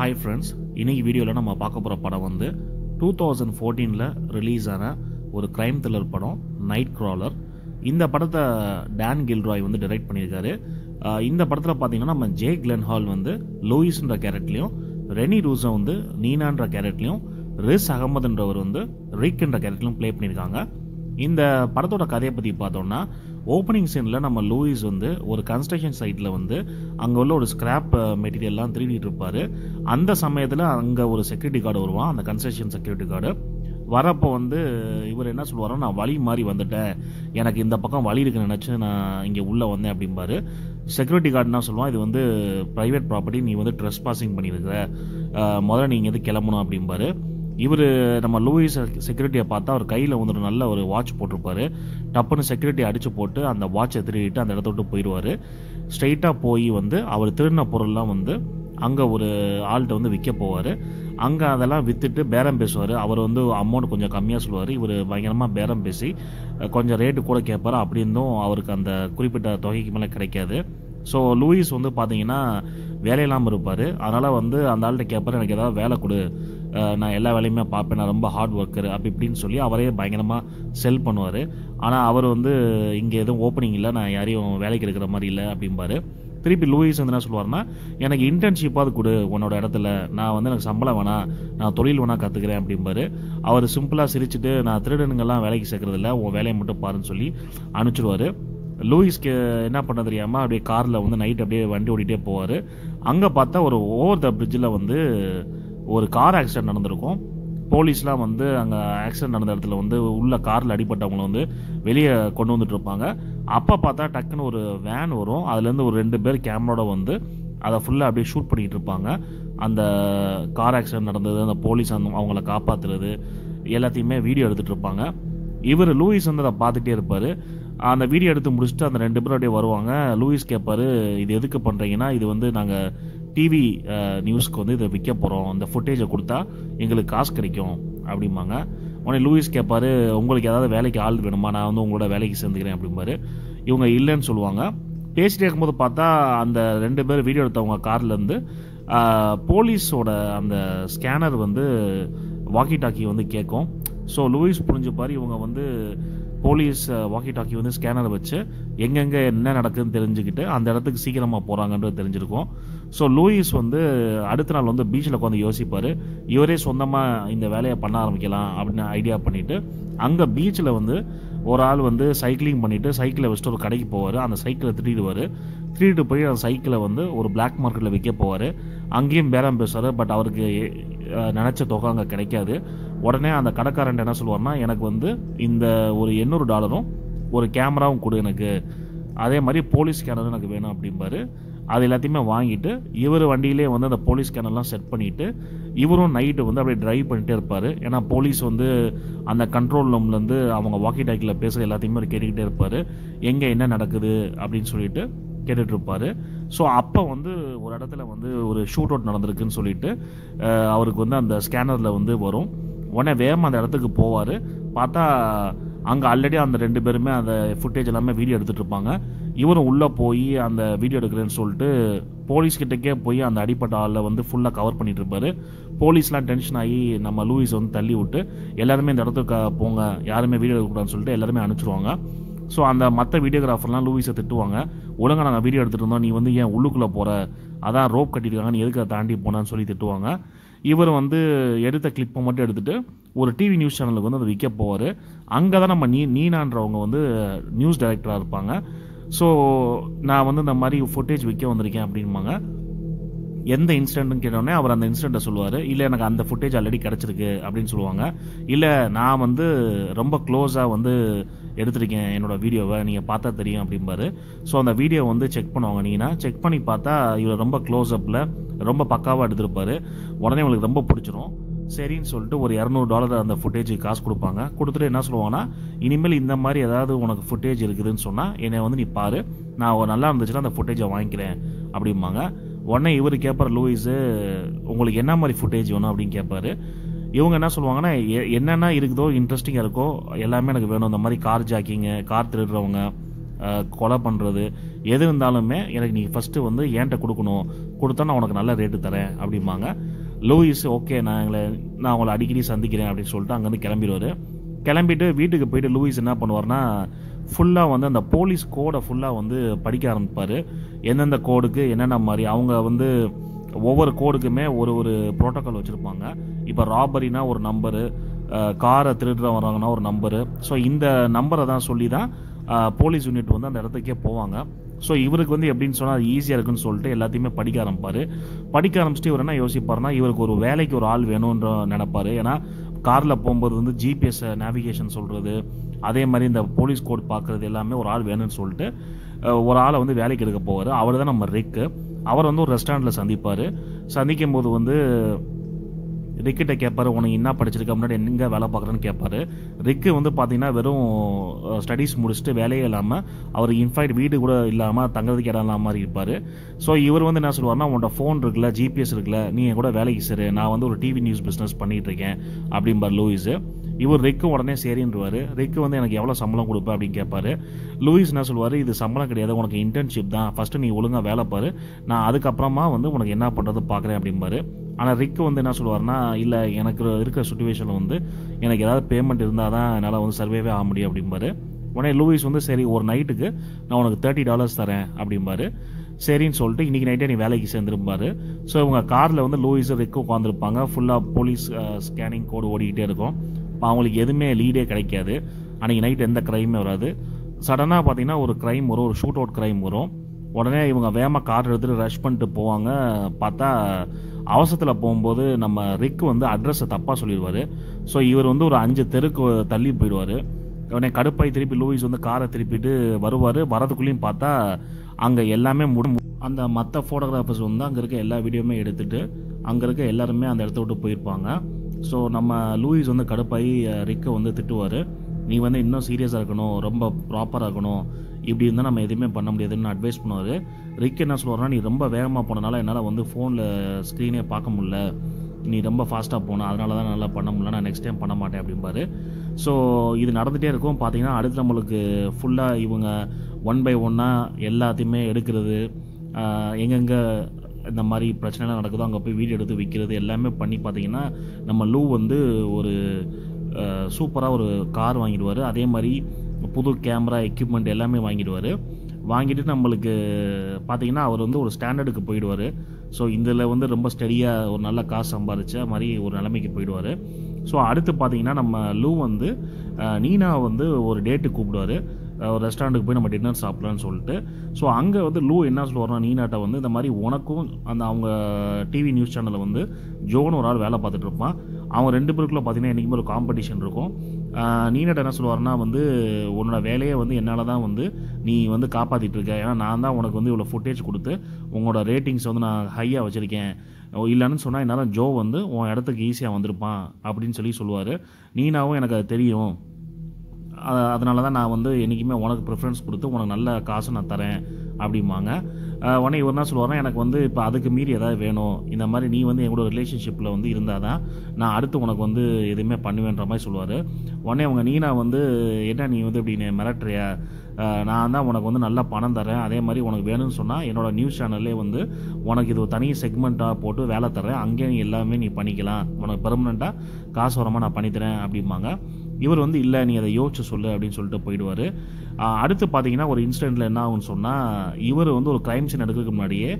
Hi friends இன்னைக்கு வீடியோவில் நம்ம பார்க்க போகிற படம் வந்து டூ தௌசண்ட் ஃபோர்டீனில் ரிலீஸ் ஆன ஒரு க்ரைம் த்ரில்லர் படம் நைட் க்ராலர் இந்த படத்தை டேன் கில்ராய் வந்து டைரக்ட் பண்ணியிருக்காரு. இந்த படத்தில் பார்த்தீங்கன்னா நம்ம ஜே கிளென் ஹால் வந்து லூயிஸ்ன்ற கேரக்டர்லையும் ரெனி ரூசா வந்து நீனான்ற கேரக்டர்லையும் ரிஸ் அகமதுன்றவர் வந்து ரிக்ன்ற கேரக்டர்லையும் ப்ளே பண்ணியிருக்காங்க. இந்த படத்தோட கதையை பற்றி பார்த்தோம்னா ஓப்பனிங் சீனில் நம்ம லூயிஸ் வந்து ஒரு கன்ஸ்ட்ரக்ஷன் சைட்டில் வந்து அங்கே உள்ள ஒரு ஸ்கிராப் மெட்டீரியல்லாம் திருடிட்டு இருப்பார். அந்த சமயத்தில் அங்கே ஒரு செக்யூரிட்டி கார்டு வருவான். அந்த கன்ஸ்ட்ரக்ஷன் செக்யூரிட்டி கார்டு வரப்போ வந்து இவர் என்ன சொல்லுவாரோ நான் வழி மாறி வந்துட்டேன். எனக்கு இந்த பக்கம் வழி இருக்குன்னு நினச்சி நான் இங்கே உள்ளே வந்தேன் அப்படிம்பாரு. செக்யூரிட்டி கார்டு சொல்லுவான் இது வந்து ப்ரைவேட் ப்ராப்பர்ட்டி நீ வந்து ட்ரெஸ் பாசிங் பண்ணியிருக்கிற முதல்ல நீங்கள் வந்து கிளம்பணும் அப்படிம்பாரு. இவர் நம்ம லூயிஸ் செக்யூரிட்டியை பார்த்தா அவர் கையில் வந்து ஒரு நல்ல ஒரு வாட்ச் போட்டிருப்பாரு. டப்புன்னு செக்யூரிட்டி அடித்து போட்டு அந்த வாட்சை திருடிட்டு அந்த இடத்த விட்டு போயிடுவார். ஸ்ட்ரைட்டாக போய் வந்து அவர் திருடின பொருள்லாம் வந்து அங்கே ஒரு ஆள்கிட்ட வந்து விற்க போவார். அங்கே அதெல்லாம் விற்றுட்டு பேரம் பேசுவார். அவர் வந்து அமௌண்ட் கொஞ்சம் கம்மியாக சொல்லுவார். இவர் பயங்கரமாக பேரம் பேசி கொஞ்சம் ரேட்டு கூட கேட்பார். அப்படி இருந்தும் அவருக்கு அந்த குறிப்பிட்ட தொகைக்கு மேலே கிடைக்காது. ஸோ லூயிஸ் வந்து பார்த்தீங்கன்னா வேலையில்லாமல் இருப்பார். அதனால் வந்து அந்த ஆள்கிட்ட கேட்பார் எனக்கு ஏதாவது வேலை கொடு. நான் எல்லா வேலையுமே பார்ப்பேன். நான் ரொம்ப ஹார்ட் ஒர்க்கர் அப்படி இப்படின்னு சொல்லி அவரே பயங்கரமாக செல் பண்ணுவார். ஆனால் அவர் வந்து இங்கே எதுவும் ஓப்பனிங் இல்லை நான் யாரையும் வேலைக்கு எடுக்கிற மாதிரி இல்லை அப்படிம்பாரு. திருப்பி லூயிஸ் வந்து என்ன சொல்லுவார்னா எனக்கு இன்டர்ன்ஷிப்பாவது கொடு உன்னோட இடத்துல. நான் வந்து எனக்கு சம்பளம் வேணாம். நான் தொழில் வேணா கற்றுக்கிறேன் அப்படிம்பாரு. அவர் சிம்பிளாக சிரிச்சுட்டு நான் திருடனுங்கெல்லாம் வேலைக்கு சேர்க்கறதில்ல. உன் வேலையை மட்டும் பாருன்னு சொல்லி அனுப்பிச்சிடுவார் லூயிஸ்க்கு என்ன பண்ண தெரியாமல் அப்படியே காரில் வந்து நைட் அப்படியே வண்டி ஓடிட்டே போவார். அங்கே பார்த்தா ஒரு ஓவர் த பிரிட்ஜில் வந்து ஒரு கார் ஆக்சிடென்ட் நடந்திருக்கும். போலீஸ்லாம் வந்து அங்கே ஆக்சிடென்ட் நடந்த இடத்துல வந்து உள்ள காரில் அடிப்பட்டவங்களை வந்து வெளியே கொண்டு வந்துட்டு இருப்பாங்க. அப்போ பார்த்தா டக்குன்னு ஒரு வேன் வரும். அதுலேருந்து ஒரு ரெண்டு பேர் கேமரோட வந்து அதை ஃபுல்லாக அப்படியே ஷூட் பண்ணிகிட்டு இருப்பாங்க. அந்த கார் ஆக்சிடென்ட் நடந்தது அந்த போலீஸ் அந்த அவங்கள காப்பாற்றுறது எல்லாத்தையுமே வீடியோ எடுத்துகிட்டு இருப்பாங்க. இவர் லூயிஸ் வந்து அதை பார்த்துட்டே இருப்பார். அந்த வீடியோ எடுத்து முடிச்சுட்டு அந்த ரெண்டு பேரும் அப்படியே வருவாங்க. லூயிஸ் கேட்பாரு இது எதுக்கு பண்ணுறீங்கன்னா இது வந்து நாங்கள் டிவி நியூஸ்க்கு வந்து இதை விற்க போகிறோம் அந்த ஃபுட்டேஜை கொடுத்தா எங்களுக்கு காசு கிடைக்கும் அப்படிம்பாங்க. உடனே லூயிஸ் கேட்பார் உங்களுக்கு ஏதாவது வேலைக்கு ஆள் வேணுமா? நான் வந்து உங்களோட வேலைக்கு சேர்ந்துக்கிறேன் அப்படிம்பாரு. இவங்க இல்லைன்னு சொல்லுவாங்க. பேசிட்டே இருக்கும்போது பார்த்தா அந்த ரெண்டு பேர் வீடியோ எடுத்தவங்க கார்லேருந்து போலீஸோட அந்த ஸ்கேனர் வந்து வாக்கி டாக்கி வந்து கேட்கும். ஸோ லூயிஸ் புரிஞ்சுப்பார் இவங்க வந்து போலீஸ் வாக்கி டாக்கி வந்து ஸ்கேனர் வச்சு எங்கெங்கே என்ன நடக்குதுன்னு தெரிஞ்சுக்கிட்டு அந்த இடத்துக்கு சீக்கிரமாக போகிறாங்கன்றது தெரிஞ்சிருக்கும். ஸோ லூயிஸ் வந்து அடுத்த நாள் வந்து பீச்சில் உட்காந்து யோசிப்பார். இவரே சொந்தமாக இந்த வேலையை பண்ண ஆரம்பிக்கலாம் அப்படின்னு ஐடியா பண்ணிவிட்டு அங்கே பீச்சில் வந்து ஒரு ஆள் வந்து சைக்கிளிங் பண்ணிவிட்டு சைக்கிளை வச்சுட்டு ஒரு கடைக்கு போவார். அந்த சைக்கிளை திருடிடுவார் திருடிட்டு போய் அந்த சைக்கிளை வந்து ஒரு பிளாக் மார்க்கெட்டில் விற்க போவார். அங்கேயும் பேரம் பேசுவார். பட் அவருக்கு நினச்ச தொகை அங்கே கிடைக்காது. உடனே அந்த கடைக்காரன் என்ன சொல்லுவார்னா எனக்கு வந்து இந்த ஒரு எண்ணூறு டாலரும் ஒரு கேமராவும் கொடு எனக்கு. அதே மாதிரி போலீஸ் ஸ்கேனரும் எனக்கு வேணும் அப்படிம்பாரு. அது எல்லாத்தையுமே வாங்கிட்டு இவர் வண்டியிலே வந்து அந்த போலீஸ் ஸ்கேனர்லாம் செட் பண்ணிவிட்டு இவரும் நைட்டு வந்து அப்படியே ட்ரைவ் பண்ணிட்டே இருப்பார். ஏன்னா போலீஸ் வந்து அந்த கண்ட்ரோல் ரூம்லேருந்து அவங்க வாக்கி டாக்கியில் பேசுகிற எல்லாத்தையுமே அவர் கேட்டுக்கிட்டே இருப்பார். எங்கே என்ன நடக்குது அப்படின்னு சொல்லிட்டு கேட்டுட்ருப்பார் ஸோ அப்போ வந்து ஒரு இடத்துல வந்து ஒரு ஷூட் அவுட் நடந்திருக்குன்னு சொல்லிட்டு அவருக்கு வந்து அந்த ஸ்கேனரில் வந்து வரும். உடனே வேகமாக அந்த இடத்துக்கு போவார். பார்த்தா அங்கே ஆல்ரெடி அந்த ரெண்டு பேருமே அந்த ஃபுட்டேஜ் எல்லாமே வீடியோ எடுத்துகிட்டு இருப்பாங்க. இவரும் உள்ளே போய் அந்த வீடியோ எடுக்கிறேன்னு சொல்லிட்டு போலீஸ்கிட்டக்கே போய் அந்த அடிப்பட்ட ஆளில் வந்து ஃபுல்லாக கவர் பண்ணிட்டு இருப்பாரு. போலீஸ்லாம் டென்ஷன் ஆகி நம்ம லூயிஸ் வந்து தள்ளி விட்டு எல்லாருமே இந்த இடத்துக்கு போங்க யாருமே வீடியோ எடுக்கக்கூடாதுன்னு சொல்லிட்டு எல்லாருமே அனுப்பிச்சிருவாங்க. ஸோ அந்த மற்ற வீடியோகிராஃபர்லாம் லூயிஸை திட்டுவாங்க. ஒழுங்காக நாங்கள் வீடியோ எடுத்துகிட்டு இருந்தோம். நீ வந்து ஏன் உள்ளுக்குள்ளே போகிற அதான் ரோப் கட்டியிருக்காங்க. நீ எதுக்கு அதை தாண்டி போனான்னு சொல்லி திட்டுவாங்க. இவர் வந்து எடுத்த கிளிப்பை மட்டும் எடுத்துகிட்டு ஒரு டிவி நியூஸ் சேனலுக்கு வந்து அதை விற்க போவார். அங்கே தான் நம்ம நீ நீனான்றவங்க வந்து நியூஸ் டைரக்டராக இருப்பாங்க. ஸோ நான் வந்து இந்த மாதிரி ஃபுட்டேஜ் விற்க வந்திருக்கேன் அப்படின்பாங்க. எந்த இன்சிடென்ட்னு கேட்டோடனே அவர் அந்த இன்சிடெண்ட்டை சொல்லுவார். இல்லை எனக்கு அந்த ஃபுட்டேஜ் ஆல்ரெடி கிடச்சிருக்கு அப்படின்னு சொல்லுவாங்க. இல்லை நான் வந்து ரொம்ப க்ளோஸாக வந்து எடுத்திருக்கேன் என்னோட வீடியோவை நீங்கள் பார்த்தா தெரியும் அப்படிம்பாரு. ஸோ அந்த வீடியோ வந்து செக் பண்ணுவாங்க. நீங்கன்னா செக் பண்ணி பார்த்தா இவர் ரொம்ப க்ளோஸ் அப்பில் ரொம்ப பக்காவாக எடுத்திருப்பார். உடனே உங்களுக்கு ரொம்ப பிடிச்சிரும். சரின்னு சொல்லிட்டு ஒரு இரநூறு டாலர் அந்த ஃபுட்டேஜுக்கு காசு கொடுப்பாங்க. கொடுத்துட்டு என்ன சொல்லுவாங்கன்னா இனிமேல் இந்த மாதிரி ஏதாவது உனக்கு ஃபுட்டேஜ் இருக்குதுன்னு சொன்னால் என்னை வந்து நீ பாரு. நான் நல்லா இருந்துச்சுன்னா அந்த ஃபுட்டேஜை வாங்கிக்கிறேன். அப்படிம்பாங்க. உடனே இவர் கேட்பார் லூயிஸு உங்களுக்கு என்ன மாதிரி ஃபுட்டேஜ் வேணும்? அப்படின்னு கேட்பாரு இவங்க என்ன சொல்லுவாங்கன்னா எ- என்னென்ன இருக்குதோ இன்ட்ரெஸ்டிங்காக இருக்கோ எல்லாமே எனக்கு வேணும். இந்த மாதிரி கார் ஜாக்கிங்கு கார் திருடுறவங்க கொலை பண்ணுறது எது இருந்தாலுமே எனக்கு நீ ஃபஸ்ட்டு வந்து என்கிட்ட கொடுக்கணும்? கொடுத்தா நான் உனக்கு நல்ல ரேட்டு தரேன் அப்படிம்பாங்க. லூயிஸ் ஓகே நான் எங்களை நான் உங்களை அடிக்கடி சந்திக்கிறேன் அப்படின்னு சொல்லிட்டு அங்கேருந்து கிளம்பிடுவார். கிளம்பிட்டு வீட்டுக்கு போயிட்டு லூயிஸ் என்ன பண்ணுவார்னா ஃபுல்லாக வந்து அந்த போலீஸ் கோடை ஃபுல்லாக வந்து படிக்க ஆரம்பிப்பார். எந்தெந்த கோடுக்கு என்னென்ன மாதிரி அவங்க வந்து ஒவ்வொரு கோடுக்குமே ஒரு ஒரு ப்ரோட்டோக்கால் வச்சுருப்பாங்க. இப்போ ராபரினா ஒரு நம்பரு காரை திருடுற வராங்கன்னா ஒரு நம்பரு ஸோ இந்த நம்பரை தான் சொல்லி தான் போலீஸ் யூனிட் வந்து அந்த இடத்துக்கே போவாங்க. ஸோ இவருக்கு வந்து எப்படின்னு சொன்னால் அது ஈஸியாக இருக்குன்னு சொல்லிட்டு எல்லாத்தையுமே படிக்க ஆரம்பிப்பார். படிக்க ஆரம்பிச்சுட்டு இவர் என்ன யோசிப்பார்னா இவருக்கு ஒரு வேலைக்கு ஒரு ஆள் வேணுன்ற நினைப்பாரு. ஏன்னா காரில் போகும்போது வந்து ஜிபிஎஸ் நேவிகேஷன் சொல்கிறது அதே மாதிரி இந்த போலீஸ் கோட் பார்க்குறது எல்லாமே ஒரு ஆள் வேணும்னு சொல்லிட்டு ஒரு ஆளை வந்து வேலைக்கு எடுக்க போவார். அவர் தான் நம்ம ரிக்கு அவர் வந்து ஒரு ரெஸ்டாரண்ட்டில் சந்திப்பார். சந்திக்கும் போது வந்து ரிக்கிட்ட கேட்பாரு உனக்கு என்ன படிச்சிருக்க? முன்னாடி எங்கே வேலை பார்க்குறேன்னு கேட்பாரு ரிக்கு வந்து பார்த்தீங்கன்னா வெறும் ஸ்டடீஸ் முடிச்சுட்டு வேலையே இல்லாமல் அவர் இன்ஃபேக்ட் வீடு கூட இல்லாமல் தங்குறதுக்கு இடம் இல்லாமல் மாதிரி இருப்பார். ஸோ இவர் வந்து என்ன சொல்லுவார்னா உன்னோட ஃபோன் இருக்குல்ல ஜிபிஎஸ் இருக்குல்ல நீ என் கூட வேலைக்கு சேரு நான் வந்து ஒரு டிவி நியூஸ் பிஸ்னஸ் பண்ணிகிட்டு இருக்கேன் அப்படிம்பார் லூயிஸு. இவர் ரிக்கு உடனே சரின்றுவார். ரிக்கு வந்து எனக்கு எவ்வளோ சம்பளம் கொடுப்பேன் அப்படின்னு கேட்பாரு லூயிஸ் என்ன சொல்லுவார் இது சம்பளம் கிடையாது உனக்கு இன்டர்ன்ஷிப் தான். ஃபஸ்ட்டு நீ ஒழுங்காக வேலை பாரு. நான் அதுக்கப்புறமா வந்து உனக்கு என்ன பண்ணுறது பார்க்குறேன் அப்படிம்பாரு. ஆனால் ரிக்கு வந்து என்ன சொல்லுவார்னா இல்லை எனக்கு இருக்கிற சுச்சுவேஷனில் வந்து எனக்கு ஏதாவது பேமெண்ட் இருந்தால் தான் என்னால் வந்து சர்வேவே ஆக முடியும் அப்படிம்பாரு. உடனே லூயிஸ் வந்து சரி ஒரு நைட்டுக்கு நான் உனக்கு தேர்ட்டி டாலர்ஸ் தரேன் அப்படிம்பாரு. சரின்னு சொல்லிட்டு இன்றைக்கி நைட்டே நீ வேலைக்கு சேர்ந்துருப்பாரு ஸோ இவங்க காரில் வந்து லூயிஸ் ரிக்கு உட்காந்துருப்பாங்க ஃபுல்லாக போலீஸ் ஸ்கேனிங் கோடு ஓடிக்கிட்டே இருக்கும். இப்போ அவங்களுக்கு எதுவுமே லீடே கிடைக்காது. அன்றைக்கி நைட் எந்த க்ரைமே வராது. சடனாக பார்த்தீங்கன்னா ஒரு க்ரைம் வரும் ஒரு ஷூட் அவுட் க்ரைம் வரும். உடனே இவங்க வேகமாக கார் எடுத்துகிட்டு ரஷ் பண்ணிட்டு போவாங்க. பார்த்தா அவசரத்தில் போகும்போது நம்ம ரிக் வந்து அட்ரஸை தப்பாக சொல்லிடுவார். ஸோ இவர் வந்து ஒரு அஞ்சு தெருக்கு தள்ளி போயிடுவார். உடனே கடுப்பாய் திருப்பி லூயிஸ் வந்து காரை திருப்பிட்டு வருவார். வரதுக்குள்ளேயும் பார்த்தா அங்கே எல்லாமே முடி அந்த மற்ற ஃபோட்டோகிராஃபர்ஸ் வந்து அங்கே இருக்க எல்லா வீடியோமே எடுத்துட்டு அங்கே இருக்க எல்லாருமே அந்த இடத்த விட்டு போயிருப்பாங்க. ஸோ நம்ம லூயிஸ் வந்து கடுப்பாகி ரிக்கை வந்து திட்டுவார். நீ வந்து இன்னும் சீரியஸாக இருக்கணும் ரொம்ப ப்ராப்பராக இருக்கணும். இப்படி இருந்தால் நம்ம எதுவுமே பண்ண முடியாதுன்னு அட்வைஸ் பண்ணுவார். ரிக் என்ன சொல்லுவார்னா நீ ரொம்ப வேகமாக போனனால என்னால் வந்து ஃபோனில் ஸ்க்ரீனே பார்க்க முடியல. நீ ரொம்ப ஃபாஸ்ட்டாக போன. அதனால தான் நல்லா பண்ண முடியல. நான் நெக்ஸ்ட் டைம் பண்ண மாட்டேன் அப்படிம்பாரு. ஸோ இது நடந்துகிட்டே இருக்கும். பார்த்தீங்கன்னா அடுத்து நம்மளுக்கு ஃபுல்லாக இவங்க ஒன் பை ஒன்னாக எல்லாத்தையுமே எடுக்கிறது எங்கெங்கே இந்த மாதிரி பிரச்சனைலாம் நடக்குதோ அங்கே போய் வீடியோ எடுத்து விற்கிறது எல்லாமே பண்ணி பார்த்தீங்கன்னா நம்ம லூ வந்து ஒரு சூப்பராக ஒரு கார் வாங்கிடுவார். அதே மாதிரி புது கேமரா எக்யூப்மெண்ட் எல்லாமே வாங்கிடுவார். வாங்கிட்டு நம்மளுக்கு பார்த்தீங்கன்னா அவர் வந்து ஒரு ஸ்டாண்டர்டுக்கு போயிடுவார். ஸோ இதில் வந்து ரொம்ப ஸ்டடியாக ஒரு நல்ல காசு சம்பாதிச்ச மாதிரி ஒரு நிலைமைக்கு போயிடுவார். ஸோ அடுத்து பார்த்தீங்கன்னா நம்ம லூ வந்து நீனா வந்து ஒரு டேட்டு கூப்பிடுவார். ஒரு ரெஸ்டாரண்ட்டுக்கு போய் நம்ம டின்னர் சாப்பிட்லான்னு சொல்லிட்டு. ஸோ அங்கே வந்து லூ என்ன சொல்லுவார்னா நீனாட்ட வந்து இந்த மாதிரி உனக்கும் அந்த அவங்க டிவி நியூஸ் சேனலில் வந்து ஜோன் ஒரு ஆள் வேலை பார்த்துட்டு இருப்பான். அவங்க ரெண்டு பேருக்குள்ளே பார்த்தீங்கன்னா என்றைக்குமே ஒரு காம்படிஷன் இருக்கும். நீனட் என்ன சொல்லுவார்னா வந்து உன்னோட வேலையை வந்து என்னால் தான் வந்து நீ வந்து காப்பாற்றிட்டு இருக்க. ஏன்னா நான் தான் உனக்கு வந்து இவ்வளோ ஃபுட்டேஜ் கொடுத்து உங்களோட ரேட்டிங்ஸ் வந்து நான் ஹையாக வச்சுருக்கேன். இல்லைன்னு சொன்னால் என்னால் ஜோ வந்து உன் இடத்துக்கு ஈஸியாக வந்திருப்பான் அப்படின்னு சொல்லி சொல்லுவார். நீனாவும் எனக்கு அது தெரியும். அதனால தான் நான் வந்து என்றைக்குமே உனக்கு ப்ரிஃபரன்ஸ் கொடுத்து உனக்கு நல்ல காசு நான் தரேன் அப்படிம்பாங்க. உடனே இவர் என்ன சொல்லுவார்னா எனக்கு வந்து இப்போ அதுக்கு மீறி ஏதாவது வேணும். இந்த மாதிரி நீ வந்து எங்களோட ரிலேஷன்ஷிப்பில் வந்து இருந்தால் தான் நான் அடுத்து உனக்கு வந்து எதுவுமே பண்ணுவேன்ற மாதிரி சொல்லுவார். உடனே அவங்க நீனா வந்து என்ன நீ வந்து இப்படி நீ மிரட்டுறியா? நான் தான் உனக்கு வந்து நல்லா பணம் தரேன் அதே மாதிரி உனக்கு வேணும்னு சொன்னால் என்னோடய நியூஸ் சேனல்லே வந்து உனக்கு இது ஒரு தனி செக்மெண்ட்டாக போட்டு வேலை தரேன் அங்கேயே நீ எல்லாமே நீ பண்ணிக்கலாம். உனக்கு பெர்மனெண்ட்டாக காசு வரமாக நான் பண்ணித்தரேன் அப்படிம்பாங்க. இவர் வந்து இல்லை நீ அதை யோசிச்சு சொல்லு அப்படின்னு சொல்லிட்டு போயிடுவார். அடுத்து பார்த்தீங்கன்னா ஒரு இன்சிடெண்ட்டில் என்ன ஆகும்னு சொன்னால் இவர் வந்து ஒரு கிரைம் சீன் எடுக்கிறதுக்கு முன்னாடியே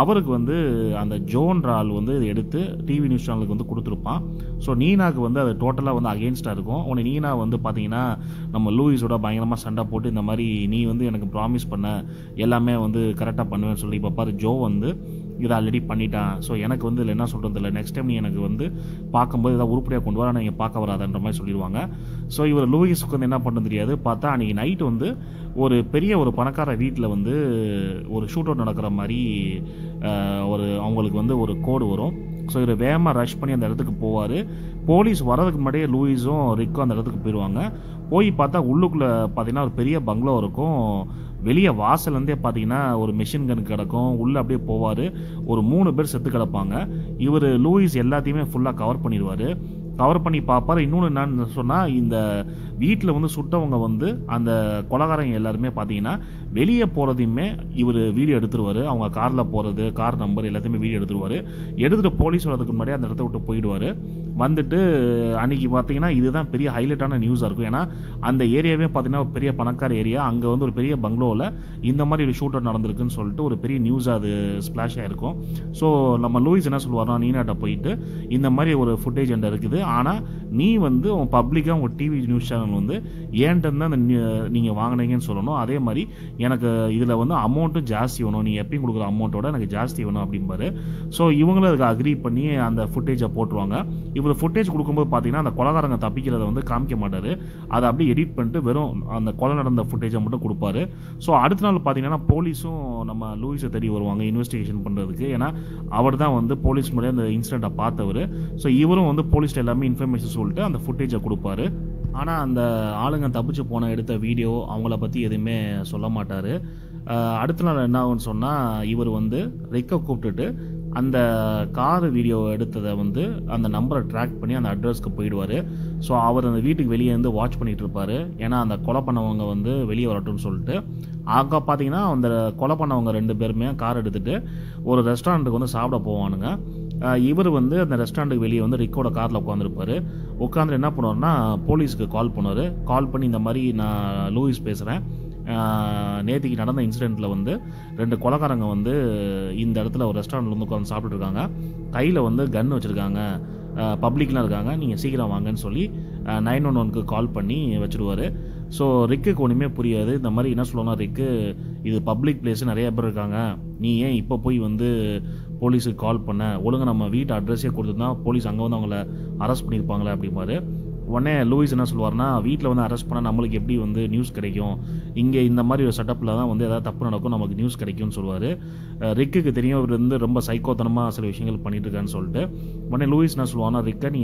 அவருக்கு வந்து அந்த ஜோன் ரால் வந்து இதை எடுத்து டிவி நியூஸ் சேனலுக்கு வந்து கொடுத்துருப்பான். ஸோ நீனாக்கு வந்து அது டோட்டலாக வந்து அகேன்ஸ்டாக இருக்கும். உன்னை நீனா வந்து பார்த்தீங்கன்னா நம்ம லூயிஸோட பயங்கரமாக சண்டை போட்டு இந்த மாதிரி நீ வந்து எனக்கு ப்ராமிஸ் பண்ண எல்லாமே வந்து கரெக்டாக பண்ணுவேன்னு சொல்லி இப்போ பாரு ஜோ வந்து இதை ஆல்ரெடி பண்ணிட்டான். ஸோ எனக்கு வந்து இதில் என்ன சொல்கிறது இல்லை நெக்ஸ்ட் டைம் நீ எனக்கு வந்து பார்க்கும்போது ஏதாவது உருப்படியாக கொண்டு வர நீங்கள் பார்க்க வராதன்ற மாதிரி சொல்லிடுவாங்க. ஸோ இவர் லூயிஸுக்கு வந்து என்ன பண்ண தெரியாது. பார்த்தா அன்றைக்கி நைட் வந்து ஒரு பெரிய ஒரு பணக்கார வீட்டில் வந்து ஒரு ஷூட் அவுட் நடக்கிற மாதிரி ஒரு அவங்களுக்கு வந்து ஒரு கோடு வரும். ஸோ இவர் வேகமாக ரஷ் பண்ணி அந்த இடத்துக்கு போவார். போலீஸ் வரதுக்கு முன்னாடியே லூயிஸும் ரிக்கும் அந்த இடத்துக்கு போயிடுவாங்க போய் பார்த்தா உள்ளுக்குள்ளே பார்த்தீங்கன்னா ஒரு பெரிய பங்களோ இருக்கும். வெளியே வாசல்லேருந்தே பார்த்தீங்கன்னா ஒரு மிஷின் கன் கிடக்கும். உள்ளே அப்படியே போவார். ஒரு மூணு பேர் செத்து கிடப்பாங்க. இவர் லூயிஸ் எல்லாத்தையுமே ஃபுல்லாக கவர் பண்ணிடுவார். கவர் பண்ணி பார்ப்பாரு. இன்னொன்று என்னன்னு சொன்னால் இந்த வீட்டில் வந்து சுட்டவங்க வந்து அந்த கொலகாரங்க எல்லாருமே பார்த்தீங்கன்னா வெளியே போகிறதையுமே இவர் வீடியோ எடுத்துருவார். அவங்க காரில் போகிறது கார் நம்பர் எல்லாத்தையுமே வீடியோ எடுத்துருவார். எடுத்துகிட்டு போலீஸ் வரதுக்கு முன்னாடி அந்த இடத்த விட்டு போயிடுவார். வந்துட்டு அன்னைக்கு பார்த்தீங்கன்னா இதுதான் பெரிய ஹைலைட்டான நியூஸாக இருக்கும். ஏன்னா அந்த ஏரியாவே பார்த்தீங்கன்னா ஒரு பெரிய பணக்கார ஏரியா. அங்கே வந்து ஒரு பெரிய பங்களோவில் இந்த மாதிரி ஒரு ஷூட் அவுட் நடந்திருக்குன்னு சொல்லிட்டு ஒரு பெரிய நியூஸ் அது ஸ்ப்ளாஷ் ஆகிருக்கும் ஸோ நம்ம லூயிஸ் என்ன சொல்லுவார்னா நீனாட்ட போயிட்டு இந்த மாதிரி ஒரு ஃபுட்டேஜ் என்கிட்ட இருக்குது. ஆனால் நீ வந்து உன் பப்ளிக்காக உங்கள் டிவி நியூஸ் சேனல் வந்து ஏன்ட்டு தான் அந்த நீங்கள் வாங்கினீங்கன்னு சொல்லணும். அதே மாதிரி எனக்கு இதில் வந்து அமௌண்ட்டும் ஜாஸ்தி வேணும். நீ எப்பயும் கொடுக்குற அமௌண்ட்டோட எனக்கு ஜாஸ்தி வேணும் அப்படிம்பாரு. ஸோ இவங்களும் அதுக்கு அக்ரி பண்ணி அந்த ஃபுட்டேஜை போட்டுருவாங்க. இவர் ஃபுட்டேஜ் கொடுக்கும்போது பார்த்தீங்கன்னா அந்த கொலகாரங்க தப்பிக்கிறத வந்து காமிக்க மாட்டார். அதை அப்படியே எடிட் பண்ணிட்டு வெறும் அந்த கொலை நடந்த ஃபுட்டேஜை மட்டும் கொடுப்பாரு. ஸோ அடுத்த நாள் பார்த்தீங்கன்னா போலீஸும் நம்ம லூயிஸை தேடி வருவாங்க இன்வெஸ்டிகேஷன் பண்ணுறதுக்கு ஏன்னா அவர் தான் வந்து போலீஸ் முறையாக அந்த இன்சிடெண்ட்டை பார்த்தவர். ஸோ இவரும் வந்து போலீஸ்ட்ட எல்லாமே இன்ஃபர்மேஷன் சொல்லிட்டு அந்த ஃபுட்டேஜை கொடுப்பாரு. ஆனால் அந்த ஆளுங்க தப்பிச்சு போன எடுத்த வீடியோ அவங்கள பற்றி எதுவுமே சொல்ல மாட்டார். அடுத்த நாள் என்ன ஆகும்னு சொன்னால் இவர் வந்து ரெக்கை கூப்பிட்டுட்டு அந்த கார் வீடியோ எடுத்ததை வந்து அந்த நம்பரை ட்ராக் பண்ணி அந்த அட்ரஸ்க்கு போயிடுவார். ஸோ அவர் அந்த வீட்டுக்கு வெளியே இருந்து வாட்ச் பண்ணிகிட்டு இருப்பார். ஏன்னா அந்த கொலை பண்ணவங்க வந்து வெளியே வரட்டும்னு சொல்லிட்டு. அங்கே பார்த்தீங்கன்னா அந்த கொலை பண்ணவங்க ரெண்டு பேருமே கார் எடுத்துகிட்டு ஒரு ரெஸ்டாரண்ட்டுக்கு வந்து சாப்பிட போவானுங்க. இவர் வந்து அந்த ரெஸ்டாரண்ட்டுக்கு வெளியே வந்து ரிக்கோட காரில் உட்காந்துருப்பார் உட்காந்து என்ன பண்ணுவார்னா போலீஸுக்கு கால் பண்ணுவார். கால் பண்ணி இந்த மாதிரி நான் லூயிஸ் பேசுகிறேன் நேற்றுக்கு நடந்த இன்சிடெண்ட்டில் வந்து ரெண்டு கொலகாரங்க வந்து இந்த இடத்துல ஒரு ரெஸ்டாரண்ட்டில் வந்து உட்காந்து சாப்பிட்ருக்காங்க கையில் வந்து கன் வச்சுருக்காங்க. பப்ளிக்லாம் இருக்காங்க. நீங்கள் சீக்கிரம் வாங்கன்னு சொல்லி நைன் ஒன் ஒனுக்கு கால் பண்ணி வச்சுருவார். ஸோ ரிக்குக்கு ஒன்றுமே புரியாது. இந்த மாதிரி என்ன சொல்லணும்னா ரிக்கு இது பப்ளிக் பிளேஸ் நிறைய பேர் இருக்காங்க. நீ ஏன் இப்போ போய் வந்து போலீஸுக்கு கால் பண்ண ஒழுங்காக நம்ம வீட்டு அட்ரஸே கொடுத்துருந்தா போலீஸ் அங்கே வந்து அவங்கள அரெஸ்ட் பண்ணியிருப்பாங்களே அப்படிம்பாரு. உடனே லூயிஸ் என்ன சொல்லுவார்னா வீட்டில் வந்து அரெஸ்ட் பண்ணால் நம்மளுக்கு எப்படி வந்து நியூஸ் கிடைக்கும்? இங்கே இந்த மாதிரி ஒரு செட்டப்பில் தான் வந்து எதாவது தப்பு நடக்கும் நமக்கு நியூஸ் கிடைக்கும்னு சொல்லுவார். ரிக்குக்கு தெரியும் அவர் வந்து ரொம்ப சைக்கோத்தனமாக சில விஷயங்கள் பண்ணிட்டுருக்கான்னு சொல்லிட்டு. உடனே லூயிஸ் என்ன சொல்லுவார்னா ரிக்கை நீ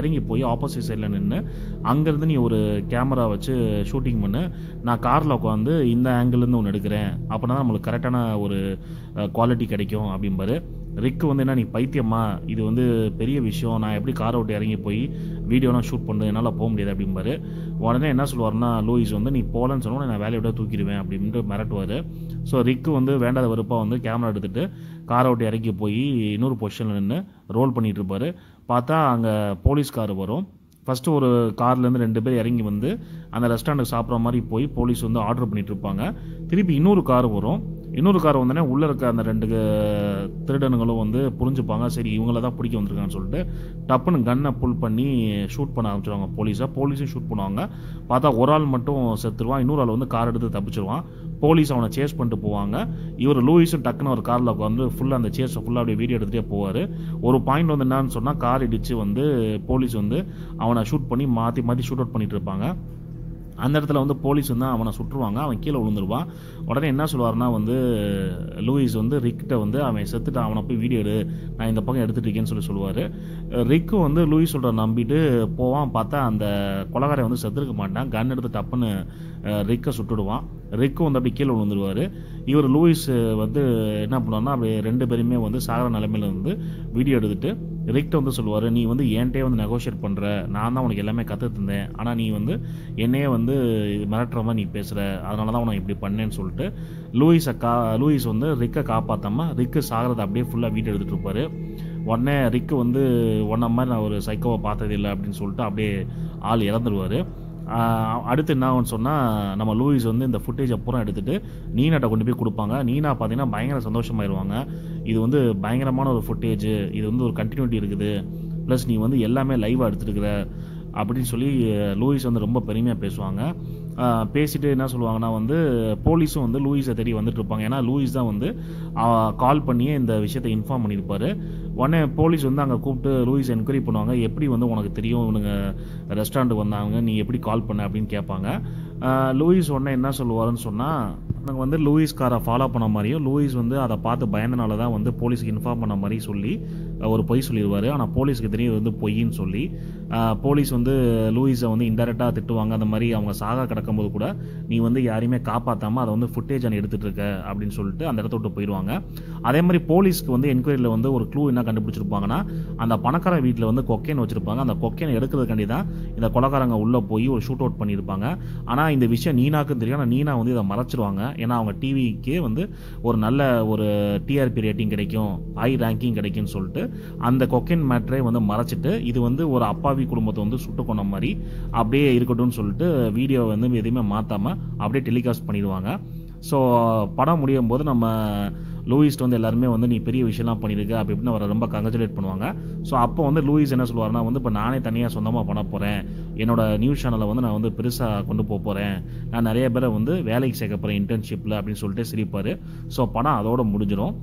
இறங்கி போய் ஆப்போசிட் சைடில் நின்று அங்கேருந்து நீ ஒரு கேமரா வச்சு ஷூட்டிங் பண்ணு. நான் காரில் உட்காந்து இந்த ஆங்கிள்லேருந்து ஒன்று எடுக்கிறேன். அப்படின்னா நம்மளுக்கு கரெக்டான ஒரு குவாலிட்டி கிடைக்கும் அப்படிம்பாரு. ரிக்கு வந்து என்ன நீ பைத்தியமா இது வந்து பெரிய விஷயம். நான் எப்படி காரை விட்டு இறங்கி போய் வீடியோலாம் ஷூட் பண்ணுறது என்னால் போக முடியாது அப்படிம்பாரு. உடனே என்ன சொல்லுவார்னா லூயிஸ் வந்து நீ போகலன்னு சொன்னால் நான் வேலையை விட தூக்கிடுவேன் அப்படின்ட்டு மிரட்டுவார். ஸோ ரிக்கு வந்து வேண்டாத வெறுப்பாக வந்து கேமரா எடுத்துகிட்டு காரை விட்டு இறங்கி போய் இன்னொரு பொசிஷனில் நின்று ரோல் பண்ணிகிட்டு இருப்பார். பார்த்தா அங்கே போலீஸ் கார் வரும். ஃபஸ்ட்டு ஒரு கார்லேருந்து ரெண்டு பேர் இறங்கி வந்து அந்த ரெஸ்டாரண்ட்டுக்கு சாப்பிட்ற மாதிரி போய் போலீஸ் வந்து ஆர்டர் பண்ணிகிட்ருப்பாங்க இருப்பாங்க. திருப்பி இன்னொரு கார் வரும். இன்னொரு கார் வந்தோடனே உள்ளே இருக்க அந்த ரெண்டு திருடனுங்களும் வந்து புரிஞ்சுப்பாங்க. சரி இவங்கள தான் பிடிக்க வந்திருக்காங்கன்னு சொல்லிட்டு டப்புன்னு கன்னை புல் பண்ணி ஷூட் பண்ண ஆரம்பிச்சிருவாங்க. போலீஸை போலீஸும் ஷூட் பண்ணுவாங்க. பார்த்தா ஒரு ஆள் மட்டும் செத்துருவான். இன்னொரு ஆள் வந்து கார் எடுத்து தப்பிச்சிருவான். போலீஸ் அவனை சேஸ் பண்ணிட்டு போவாங்க. இவர் லூயிஸும் டக்குன்னு ஒரு காரில் உட்காந்து ஃபுல்லாக அந்த சேஸை ஃபுல்லாக அப்படியே வீடியோ எடுத்துகிட்டே போவார். ஒரு பாயிண்ட் வந்து என்னன்னு சொன்னால் கார் இடித்து வந்து போலீஸ் வந்து அவனை ஷூட் பண்ணி மாற்றி மாற்றி ஷூட் அவுட் பண்ணிகிட்டு இருப்பாங்க. அந்த இடத்துல வந்து போலீஸ் வந்து அவனை சுட்டுருவாங்க அவன் கீழே விழுந்துருவான். உடனே என்ன சொல்லுவார்னா வந்து லூயிஸ் வந்து ரிக்கிட்ட வந்து அவன் செத்துட்டு அவனை போய் வீடியோ எடு நான் இந்த பக்கம் எடுத்துட்டு இருக்கேன்னு சொல்லி சொல்லுவார். ரிக்கு வந்து லூயிஸ் சொல்கிற நம்பிட்டு போவான் பார்த்தா அந்த கொலகாரை வந்து செத்துருக்க மாட்டான் கன் எடுத்து டப்புன்னு ரிக்கை சுட்டுடுவான். ரிக்கு வந்து அப்படி கீழே விழுந்துருவார். இவர் லூயிஸ் வந்து என்ன பண்ணுவார்னா அப்படி ரெண்டு பேருமே வந்து சாகர நிலைமையில வந்து வீடியோ எடுத்துகிட்டு ரிக்ட்ட வந்து சொல்லுவார் நீ வந்து என்கிட்டே வந்து நெகோஷியேட் பண்ணுற நான் தான் உனக்கு எல்லாமே கற்று தந்தேன். ஆனால் நீ வந்து என்னையே வந்து மிரட்டுற மாதிரி நீ பேசுகிற அதனால தான் உனக்கு இப்படி பண்ணேன்னு சொல்லிட்டு லூயிஸை கா லூயிஸ் வந்து ரிக்கை காப்பாற்றாம ரிக்கு சாகிறத அப்படியே ஃபுல்லாக வீட்டு எடுத்துகிட்டு இருப்பார். உடனே ரிக்கு வந்து ஒன்ன மாதிரி நான் ஒரு சைக்கோவை பார்த்தது இல்லை அப்படின்னு சொல்லிட்டு அப்படியே ஆள் இறந்துடுவார் அடுத்து என்ன ஆகும்னு சொன்னால் நம்ம லூயிஸ் வந்து இந்த ஃபுட்டேஜை அப்புறம் எடுத்துகிட்டு நீனாட்ட கொண்டு போய் கொடுப்பாங்க. நீனா பார்த்தீங்கன்னா பயங்கர சந்தோஷமாயிருவாங்க. இது வந்து பயங்கரமான ஒரு ஃபுட்டேஜ் இது வந்து ஒரு கண்டினியூட்டி இருக்குது. ப்ளஸ் நீ வந்து எல்லாமே லைவாக எடுத்துருக்குற அப்படின்னு சொல்லி லூயிஸ் வந்து ரொம்ப பெருமையாக பேசுவாங்க. பேசிட்டு என்ன சொல்லுவாங்கன்னா வந்து போலீஸும் வந்து லூயிஸை தேடி வந்துட்டு இருப்பாங்க ஏன்னா லூயிஸ் தான் வந்து கால் பண்ணியே இந்த விஷயத்தை இன்ஃபார்ம் பண்ணியிருப்பாரு. உடனே போலீஸ் வந்து அங்கே கூப்பிட்டு லூயிஸ் என்கொயரி பண்ணுவாங்க. எப்படி வந்து உனக்கு தெரியும் இவனுங்க ரெஸ்டாரண்ட்டுக்கு வந்தாங்க நீ எப்படி கால் பண்ண அப்படின்னு கேட்பாங்க. லூயிஸ் உடனே என்ன சொல்லுவாருன்னு சொன்னால் நாங்கள் வந்து லூயிஸ் காரை ஃபாலோ பண்ண மாதிரியும் லூயிஸ் வந்து அதை பார்த்து பயந்தனால தான் வந்து போலீஸுக்கு இன்ஃபார்ம் பண்ண மாதிரி சொல்லி ஒரு பொய் சொல்லிடுவார் ஆனால் போலீஸ்க்கு தெரியும் இது வந்து பொய்ன்னு சொல்லி போலீஸ் வந்து லூயிஸை வந்து இன்டெரக்டாக திட்டுவாங்க. அந்த மாதிரி அவங்க சாகா கிடக்கும்போது கூட நீ வந்து யாரையுமே காப்பாற்றாமல் அதை வந்து ஃபுட்டேஜ் அணி எடுத்துகிட்டு இருக்க அப்படின்னு சொல்லிட்டு அந்த இடத்த விட்டு போயிடுவாங்க அதே மாதிரி போலீஸ்க்கு வந்து என்கொயரியில் வந்து ஒரு க்ளூ என்ன கண்டுபிடிச்சிருப்பாங்கன்னா அந்த பணக்கார வீட்டில் வந்து கொக்கைன் வச்சுருப்பாங்க. அந்த கொக்கைன் எடுக்கிறதுக்காண்டி தான் இந்த கொலக்காரங்க உள்ளே போய் ஒரு ஷூட் அவுட் பண்ணியிருப்பாங்க. ஆனால் இந்த விஷயம் நீனாக்கும் தெரியும். ஆனால் நீனா வந்து இதை மறைச்சிருவாங்க. ஏன்னா அவங்க டிவிக்கே வந்து ஒரு நல்ல ஒரு டிஆர்பி ரேட்டிங் கிடைக்கும் ஹை ரேங்கிங் கிடைக்கும்னு சொல்லிட்டு அந்த கொக்கைன் மேட்ரே வந்து மறைச்சிட்டு இது வந்து ஒரு அப்பாவி குடும்பத்தை வந்து சுட்டு கொண்ட மாதிரி அப்படியே இருக்கட்டும்னு சொல்லிட்டு வீடியோ வந்து எதுவுமே மாற்றாமல் அப்படியே டெலிகாஸ்ட் பண்ணிடுவாங்க. ஸோ படம் முடியும் போது நம்ம லூயிஸ்ட் வந்து எல்லாருமே வந்து நீ பெரிய விஷயம்லாம் பண்ணியிருக்க அப்படி இப்படின்னு அவரை ரொம்ப கங்க்ராச்சுலேட் பண்ணுவாங்க. ஸோ அப்போ வந்து லூயிஸ் என்ன சொல்லுவாருன்னா வந்து இப்போ நானே தனியாக சொந்தமாக பண்ண போகிறேன் என்னோட நியூஸ் சேனலை வந்து நான் வந்து பெருசாக கொண்டு போக போகிறேன் நான் நிறைய பேரை வந்து வேலைக்கு சேர்க்க போகிறேன் இன்டர்ன்ஷிப்பில் அப்படின்னு சொல்லிட்டு சிரிப்பார். ஸோ படம் அதோட முடிஞ்சிடும்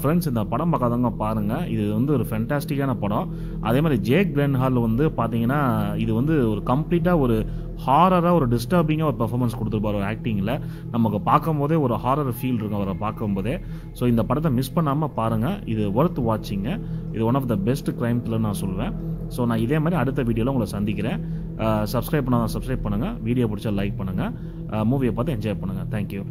ஃப்ரெண்ட்ஸ் இந்த படம் பார்க்காதவங்க பாருங்கள் இது வந்து ஒரு ஃபென்டாஸ்டிக்கான படம். அதே மாதிரி ஜேக் ஹால் வந்து பார்த்தீங்கன்னா இது வந்து ஒரு கம்ப்ளீட்டாக ஒரு ஹாரராக ஒரு டிஸ்டர்பிங்காக ஒரு பெர்ஃபார்மன்ஸ் கொடுத்துருப்பார் ஒரு ஆக்டிங்கில் நமக்கு பார்க்கும்போதே ஒரு ஹாரர் ஃபீல் இருக்கும் அவரை பார்க்கும்போதே. ஸோ இந்த படத்தை மிஸ் பண்ணாமல் பாருங்கள் இது ஒர்த் வாட்சிங்க இது one of the best crime thriller நான் சொல்லுவேன் ஸோ நான் இதே மாதிரி அடுத்த வீடியோவில் உங்களை சந்திக்கிறேன். சப்ஸ்கிரைப் பண்ணால் சப்ஸ்கிரைப் பண்ணுங்கள் வீடியோ பிடிச்சா லைக் பண்ணுங்கள் மூவியை பார்த்து என்ஜாய் பண்ணுங்கள் தேங்க்யூ